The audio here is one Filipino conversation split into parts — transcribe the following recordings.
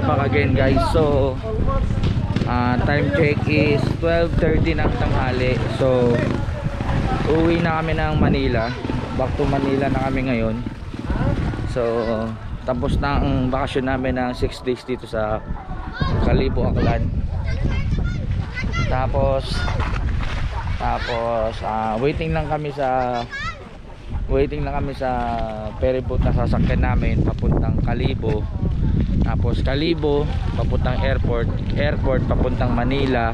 are back again guys. So uh, time check is 12.30 ng tanghali. So uwi na kami ng Manila. Back to Manila na kami ngayon. So tapos na ang bakasyon namin ng 6 days dito sa Kalibo Aklan. Tapos tapos ah, waiting lang kami sa waiting lang kami sa ferry boat na sasakyan namin papuntang Kalibo tapos Kalibo papuntang airport airport papuntang Manila.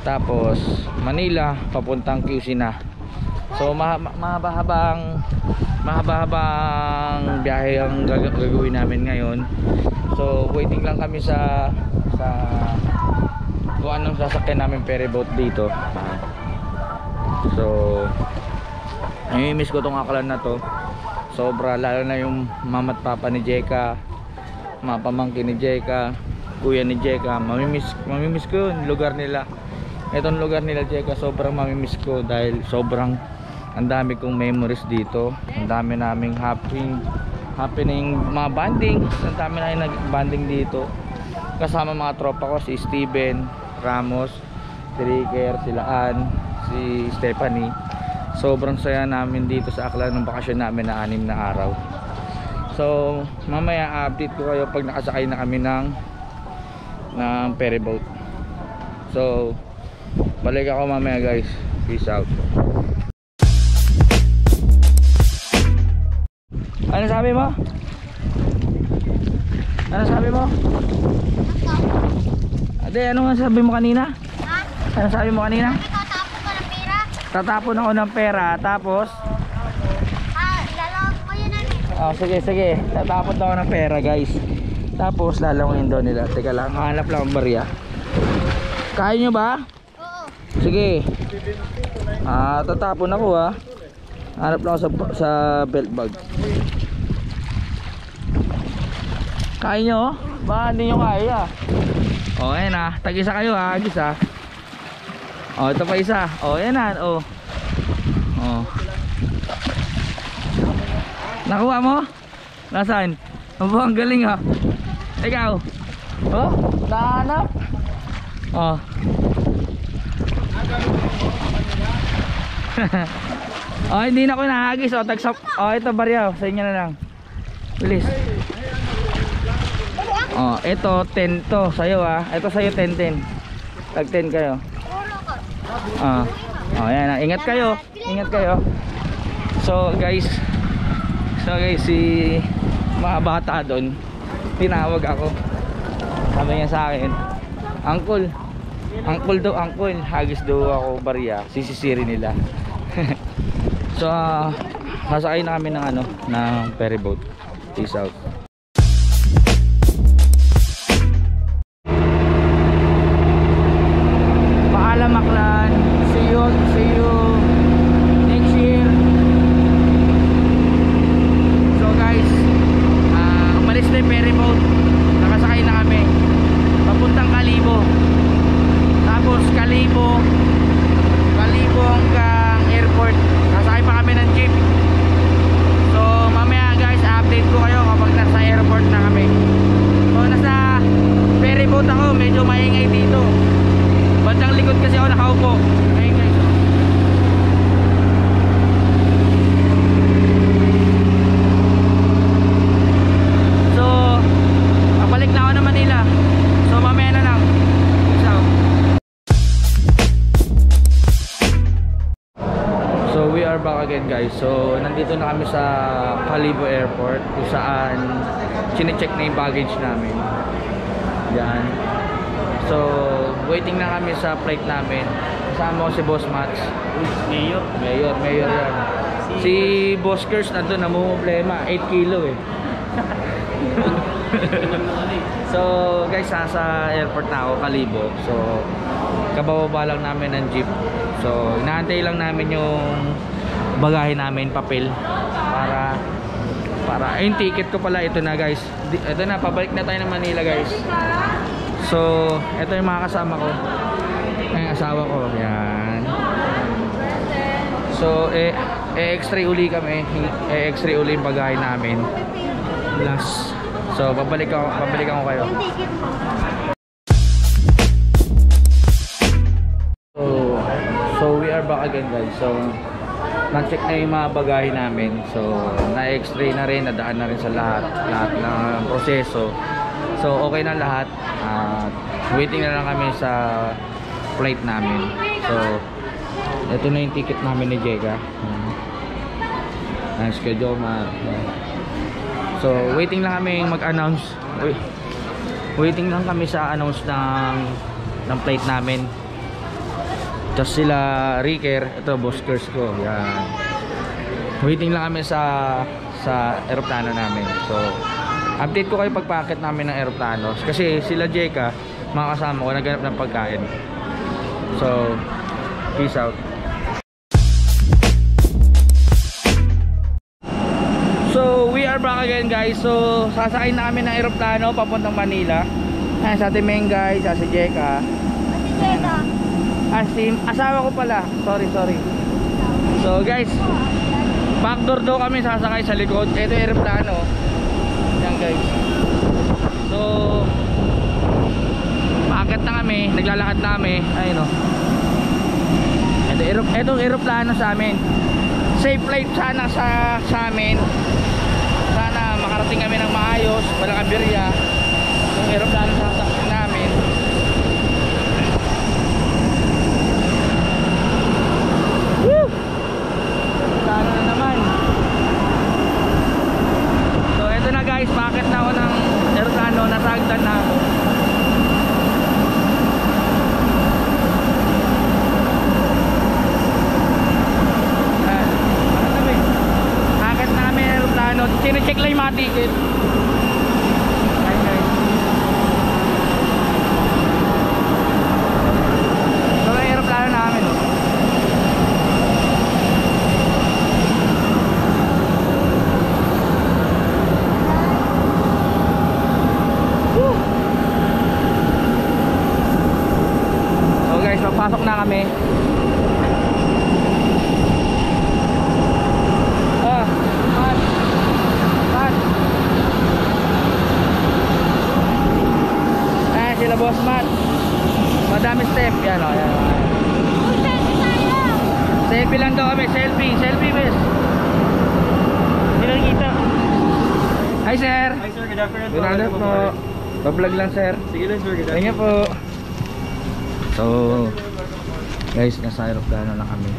Tapos Manila papuntang QC na. So ma ma- mahaba-habang mahaba-habang biyahe ang gag- gagawin namin ngayon. So waiting lang kami sa sa kung anong sasakyan namin ferry boat dito. So Namimiss ko tong aklan na to. Sobra lalo na yung mama at papa ni Jeka, mga pamangkin ni Jeka, kuya ni Jeka. Mamimiss mamimiss ko yung lugar nila. Itong lugar nila Jeka sobrang mamimiss ko dahil sobrang ang dami kong memories dito. Ang dami naming happy happening mga banding. Ang dami na nag-banding dito. Kasama mga tropa ko si Steven Ramos, si Ricker, sila Ann, si Stephanie sobrang saya namin dito sa Aklan ng bakasyon namin na anim na araw so mamaya update ko kayo pag nakasakay na kami ng ng ferry boat so balik ako mamaya guys peace out ano sabi mo? ano sabi mo? ade ano nga sabi mo kanina? Ano sabi mo kanina? Tatapon ko ng pera? tatapon ako ng pera tapos Ah, lalawag mo yun ano? Oh, sige, sige. Tatapon daw ng pera, guys. Tapos lalawin daw nila. Teka lang, hanap lang ang barya. Kaya nyo ba? Oo. Sige. Ah, tatapon ako ha. Hanap lang sa, sa belt bag. Kaya nyo? Ba, hindi nyo kaya. O, oh, ayan ha. Tag-isa kayo ha. Gisa. O, oh, ito pa isa. O, oh, ayan ha. O. Oh. Oh. Nakuha mo? Nasaan? Abo, ang galing ha. Ikaw? Oh, nahanap? Oh. oh, hindi na ako nahagis. Oh, tagsap. Oh, ito barya. Sa inyo na lang. Bilis. Oh, ito 10 to sa'yo ah. Ito sa'yo 10 10. Tag 10 kayo. Ah. Oh, yan. ah. Ingat kayo. Ingat kayo. So, guys. So, guys, si mga bata doon, tinawag ako. Sabi niya sa akin, Uncle, Uncle daw, Uncle, hagis daw ako barya, sisisiri nila. so, ah, sasakay na kami ng ano, ng ferry boat. Peace out. Paalam Aklan. See you, see you next year. So guys, ah umalis na yung ferry boat. Nakasakay na kami. Papuntang Kalibo. Tapos Kalibo, Kalibo hanggang airport. Nasakay pa kami ng jeep. So mamaya guys, update ko kayo kapag nasa airport na kami. So nasa ferry boat ako, medyo maingay dito. Bandang likod kasi ako nakaupo. Ayun guys. So, pabalik na ako ng Manila. So, mamaya na lang. So, we are back again guys. So, nandito na kami sa Calibo Airport kung saan chine-check na yung baggage namin. Yan. So, waiting na kami sa flight namin. Kasama ko si Boss Mats. Mayor. Mayor, mayor yan. Si Boss Kers nandun, namumblema. 8 kilo eh. so, guys, nasa airport na ako, Kalibo. So, kabababa lang namin ng jeep. So, inaantay lang namin yung bagahe namin, papel. Para, para, ayun, ticket ko pala. Ito na, guys. Ito na, pabalik na tayo ng Manila, guys. So, ito yung mga kasama ko. Ay, asawa ko. Yan. So, eh, eh x-ray uli kami. Eh, x-ray uli yung bagahe namin. Last. So, babalik ako, babalikan ko kayo. So, so we are back again guys. So, na-check na yung mga bagahe namin. So, na-x-ray na rin, nadaan na rin sa lahat, lahat ng proseso. So, okay na lahat. At waiting na lang kami sa flight namin. So, ito na yung ticket namin ni Jega. Ang schedule ma. So, waiting lang kami mag-announce. Wait, waiting lang kami sa announce ng ng flight namin. Tapos sila Ricker, ito boskers ko. Yan. Waiting lang kami sa sa eroplano namin. So, update ko kayo pagpakit namin ng eroplano. Kasi sila Jeka, mga kasama ko, naghanap ng pagkain. So, peace out. So, we are back again guys. So, sasakay na kami ng eroplano papuntang Manila. Ayan, sa ating main guys, sa si Jeka. Ate Jeda. Ah, si asawa ko pala. Sorry, sorry. So, guys, backdoor daw kami sasakay sa likod. Ito yung aeroplano. Yan, guys. So, paakit na kami. Naglalakad na kami. Ayun, oh. Ito, aero, ito aeroplano sa amin. Safe flight sana sa, sa amin. Sana makarating kami ng maayos. Walang abirya. Yung aeroplano sa sasakyan namin. Woo! Sana na naman. So eto na guys, bakit na ako ng aeroplano, nasa hagdan na ako. Ah, ano kami? Bakit namin sine-check lang yung mga ticket. Ayun guys. So may aeroplano namin oh. So guys, papasok na kami. Ah, Pat. Pat. Ah, sila boss Matt. Madami step. Yan o, yan. o. Selfie tayo. Selfie lang daw kami. Selfie. Selfie, bes. Hindi lang kita. Hi, sir. Hi sir, good afternoon. Good afternoon po. Pa-vlog lang, sir. Sige lang sir, good Thank you po. So, guys, nasa aeroplano na kami.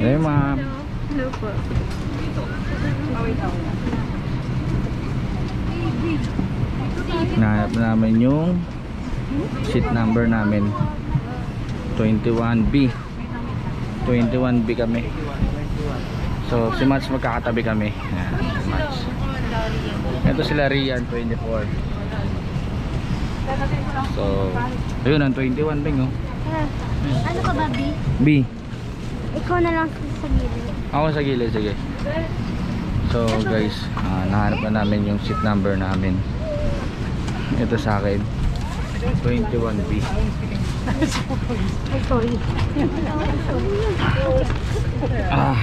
Hey, ma'am. Hello po. Nahanap namin yung seat number namin. 21B. 21B kami. So, si Mats magkakatabi kami. Ayan, si Mats. Ito sila Rian, 24. So, ayun ang 21 Bing, oh. Ano ka ba, B? B. Ikaw na lang sa gilid. Ako sa gilid, sige. So, guys, ah, nahanap na namin yung seat number namin. Ito sa akin. 21B. Ay, sorry. Ah.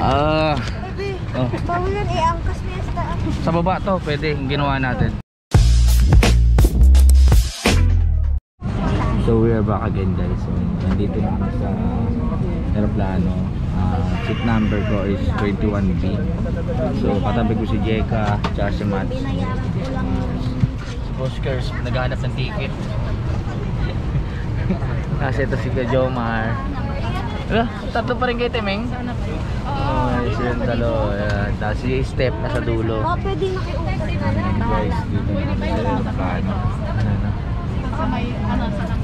Ah. Oh. Bawal yan, eh, angkas niya sa baba to, pwede ginawa natin. So we are back again guys. So, nandito na sa aeroplano. Ah, seat number ko is 21B. So katabi ko si Jeka, tsaka si Mats. Binayaran Oscars, naghahanap ng ticket. Kasi ito si Kajomar. Ala, tatlo pa rin kayo, Temeng? Oh, yes, yung talo. Ayan. Tapos si Step nasa dulo. Oh, pwede lang. guys dito na kami sa aeroplano ano na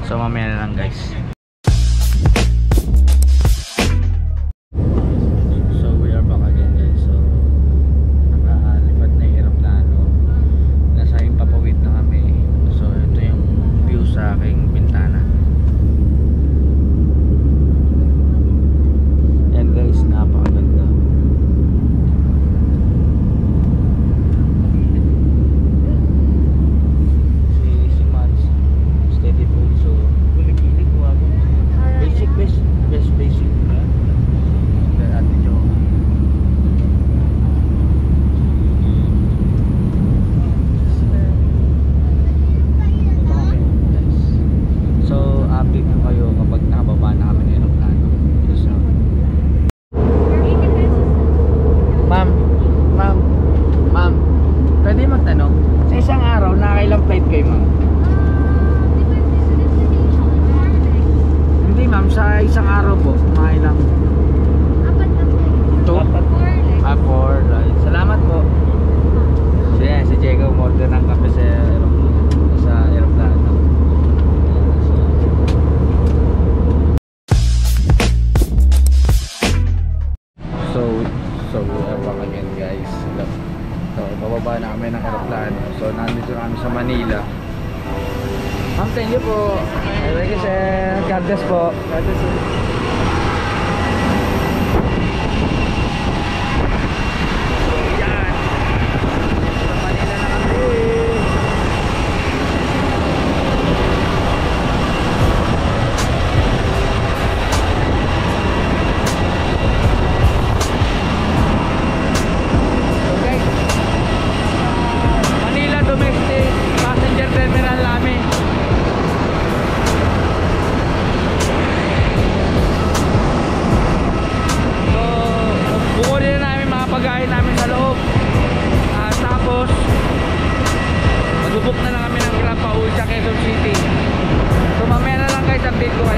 so mamaya na lang guys Look. So, bababa na kami ng aeroplano. So, nandito na kami sa Manila. Ma'am, thank you po. Thank you, sir. God bless po. God bless book na lang kami ng Grab pauwi sa Quezon City. So mamaya na lang guys, update ko kayo.